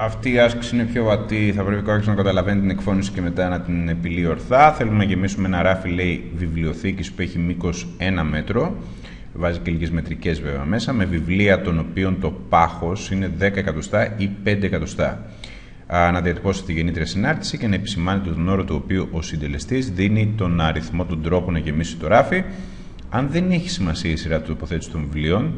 αυτή η άσκηση είναι πιο βατή, θα πρέπει κάποιο να καταλαβαίνει την εκφώνηση και μετά να την επιλύει ορθά. Θέλουμε να γεμίσουμε ένα ράφι, λέει, βιβλιοθήκης που έχει μήκος 1 μέτρο. Βάζει και λίγες μετρικές βέβαια μέσα, με βιβλία των οποίων το πάχος είναι 10 εκατοστά ή 5 εκατοστά. Να διατυπώσετε τη γεννήτρια συνάρτηση και να επισημάνετε τον όρο του οποίου ο συντελεστής δίνει τον αριθμό του τρόπου να γεμίσει το ράφι. Αν δεν έχει σημασία η σειρά του τοποθέτηση των βιβλίων,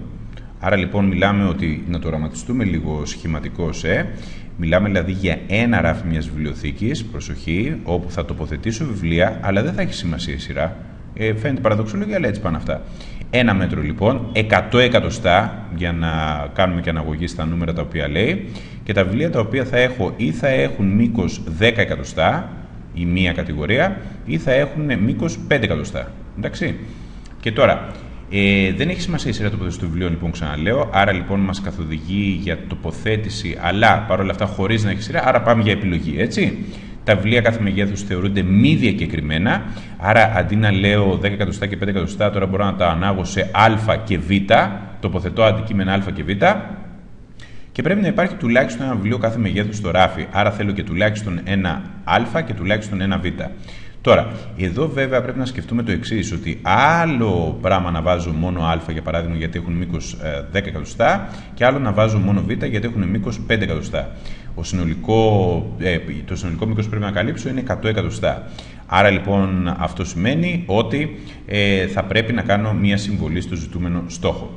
Άρα λοιπόν μιλάμε ότι, να το οραματιστούμε λίγο σχηματικός σε, μιλάμε δηλαδή για ένα ράφι μιας βιβλιοθήκης, προσοχή, όπου θα τοποθετήσω βιβλία, αλλά δεν θα έχει σημασία η σειρά. Ε, φαίνεται παραδοξολογία, αλλά έτσι πάνε αυτά. Ένα μέτρο λοιπόν, 100 εκατοστά, για να κάνουμε και αναγωγή στα νούμερα τα οποία λέει, και τα βιβλία τα οποία θα έχω ή θα έχουν μήκος 10 εκατοστά, η μία κατηγορία, ή θα έχουν μήκος 5 εκατοστά. Εντάξει. Και τώρα, ε, δεν έχει σημασία η σειρά τοποθέτησης του βιβλίου, λοιπόν, ξαναλέω. Άρα λοιπόν μας καθοδηγεί για τοποθέτηση, αλλά παρόλα αυτά χωρίς να έχει σειρά. Άρα πάμε για επιλογή, έτσι. Τα βιβλία κάθε μεγέθους θεωρούνται μη διακεκριμένα. Άρα αντί να λέω 10 εκατοστά και 5 εκατοστά, τώρα μπορώ να τα ανάγω σε Α και Β. Τοποθετώ αντικείμενα Α και Β. Και πρέπει να υπάρχει τουλάχιστον ένα βιβλίο κάθε μεγέθους στο ράφι. Άρα θέλω και τουλάχιστον ένα Α και τουλάχιστον ένα Β. Τώρα, εδώ βέβαια πρέπει να σκεφτούμε το εξής, ότι άλλο πράγμα να βάζω μόνο α για παράδειγμα γιατί έχουν μήκος 10 εκατοστά και άλλο να βάζω μόνο β γιατί έχουν μήκος 5 εκατοστά. Ο συνολικό, ε, το συνολικό μήκος που πρέπει να καλύψω είναι 100 εκατοστά. Άρα λοιπόν αυτό σημαίνει ότι ε, θα πρέπει να κάνω μία συμβολή στο ζητούμενο στόχο.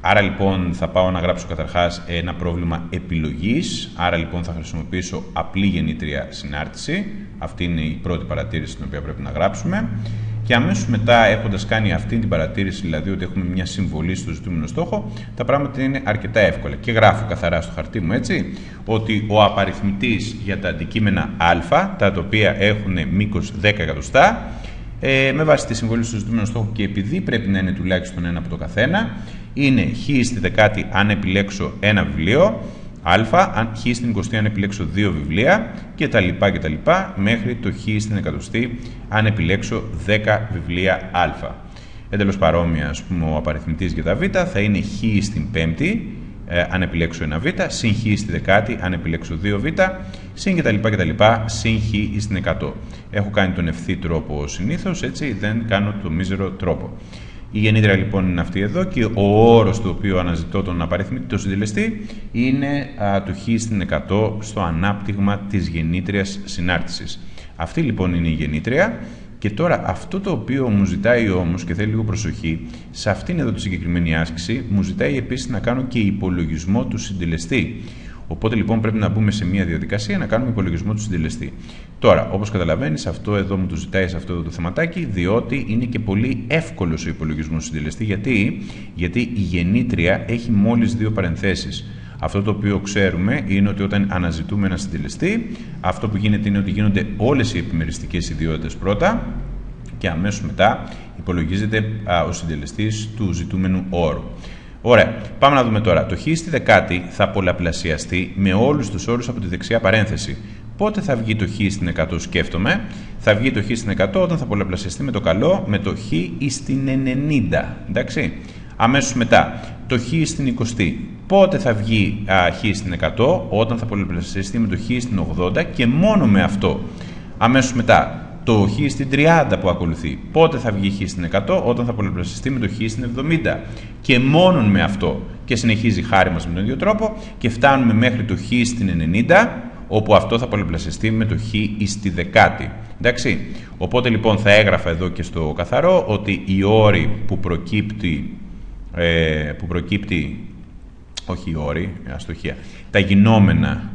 Άρα λοιπόν θα πάω να γράψω καταρχάς ένα πρόβλημα επιλογής, άρα λοιπόν θα χρησιμοποιήσω απλή γεννήτρια συνάρτηση, αυτή είναι η πρώτη παρατήρηση την οποία πρέπει να γράψουμε. Και αμέσως μετά έχοντας κάνει αυτή την παρατήρηση, δηλαδή ότι έχουμε μια συμβολή στο ζητούμενο στόχο, τα πράγματα είναι αρκετά εύκολα. Και γράφω καθαρά στο χαρτί μου έτσι, ότι ο απαριθμητής για τα αντικείμενα α, τα οποία έχουν μήκος 10 εκατοστά, ε, με βάση τη συμβολή στο ζητούμενο στόχο και επειδή πρέπει να είναι τουλάχιστον ένα από το καθένα, είναι χ στη δεκάτη αν επιλέξω ένα βιβλίο, α, αν χ στην 20 αν επιλέξω δύο βιβλία και τα λοιπά και τα λοιπά, μέχρι το χ στην εκατοστή αν επιλέξω 10 βιβλία α. Εντελώ παρόμοια, ας πούμε, ο απαριθμητής για τα β θα είναι χ στην πέμπτη, ε, αν επιλέξω ένα β, συν χ στη δεκάτη αν επιλέξω δύο β, συν και τα λοιπά και τα λοιπά, συν χ στην 100. Έχω κάνει τον ευθύ τρόπο συνήθως, έτσι, δεν κάνω το μίζερο τρόπο. Η γεννήτρια λοιπόν είναι αυτή εδώ και ο όρος του οποίου αναζητώ τον απαριθμητή, το συντελεστή, είναι α, το χ στην 100 στο ανάπτυγμα της γεννήτριας συνάρτησης. Αυτή λοιπόν είναι η γεννήτρια και τώρα αυτό το οποίο μου ζητάει όμως και θέλει λίγο προσοχή, σε αυτήν εδώ τη συγκεκριμένη άσκηση μου ζητάει επίσης να κάνω και υπολογισμό του συντελεστή. Οπότε λοιπόν πρέπει να μπούμε σε μια διαδικασία να κάνουμε υπολογισμό του συντελεστή. Τώρα, όπως καταλαβαίνεις, αυτό εδώ μου το ζητάει σε αυτό εδώ το θεματάκι, διότι είναι και πολύ εύκολος ο υπολογισμός του συντελεστή. Γιατί; Γιατί η γεννήτρια έχει μόλις δύο παρενθέσεις. Αυτό το οποίο ξέρουμε είναι ότι όταν αναζητούμε ένα συντελεστή, αυτό που γίνεται είναι ότι γίνονται όλες οι επιμεριστικές ιδιότητες πρώτα και αμέσως μετά υπολογίζεται ο συντελεστής του ζητούμενου όρου. Ωραία. Πάμε να δούμε τώρα. Το χ στη δεκάτη θα πολλαπλασιαστεί με όλους τους όρους από τη δεξιά παρένθεση. Πότε θα βγει το χ στην 100, σκέφτομαι. Θα βγει το χ στην 100 όταν θα πολλαπλασιαστεί με το καλό με το χ στην 90. Εντάξει. Αμέσως μετά, το χ στην 20. Πότε θα βγει α, χ στην 100 όταν θα πολλαπλασιαστεί με το χ στην 80 και μόνο με αυτό. Αμέσως μετά, το χ στην 30 που ακολουθεί. Πότε θα βγει χ στην 100 όταν θα πολλαπλασιαστεί με το χ στην 70. Και μόνον με αυτό. Και συνεχίζει χάρη μας με τον ίδιο τρόπο και φτάνουμε μέχρι το χ στην 90 όπου αυτό θα πολλαπλασιαστεί με το χ στη δεκάτη. Εντάξει. Οπότε λοιπόν θα έγραφα εδώ και στο καθαρό ότι η όρη που προκύπτει, ε, που προκύπτει όχι οι όροι, αστοχία, τα γινόμενα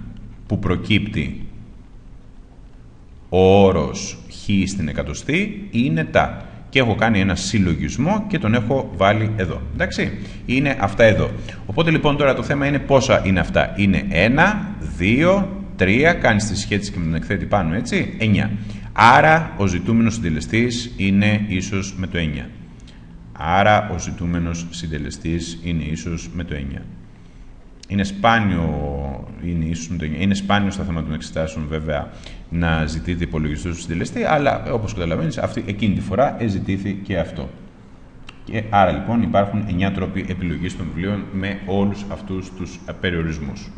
που προκύπτει ο όρος χ στην εκατοστή είναι τα. Και έχω κάνει ένα συλλογισμό και τον έχω βάλει εδώ. Εντάξει, είναι αυτά εδώ. Οπότε λοιπόν τώρα το θέμα είναι πόσα είναι αυτά. Είναι 1, 2, 3, κάνεις τη σχέση και με τον εκθέτη πάνω, έτσι, 9. Άρα ο ζητούμενος συντελεστής είναι ίσως με το 9. Άρα ο ζητούμενος συντελεστής είναι ίσως με το 9. Είναι σπάνιο, είναι, ίσως, είναι σπάνιο στα θέματα των εξετάσεων βέβαια να ζητείτε υπολογιστή του συντελεστή, αλλά όπως καταλαβαίνεις αυτή, εκείνη τη φορά εζητήθη και αυτό. Και άρα λοιπόν υπάρχουν 9 τρόποι επιλογής των βιβλίων με όλους αυτούς τους περιορισμούς.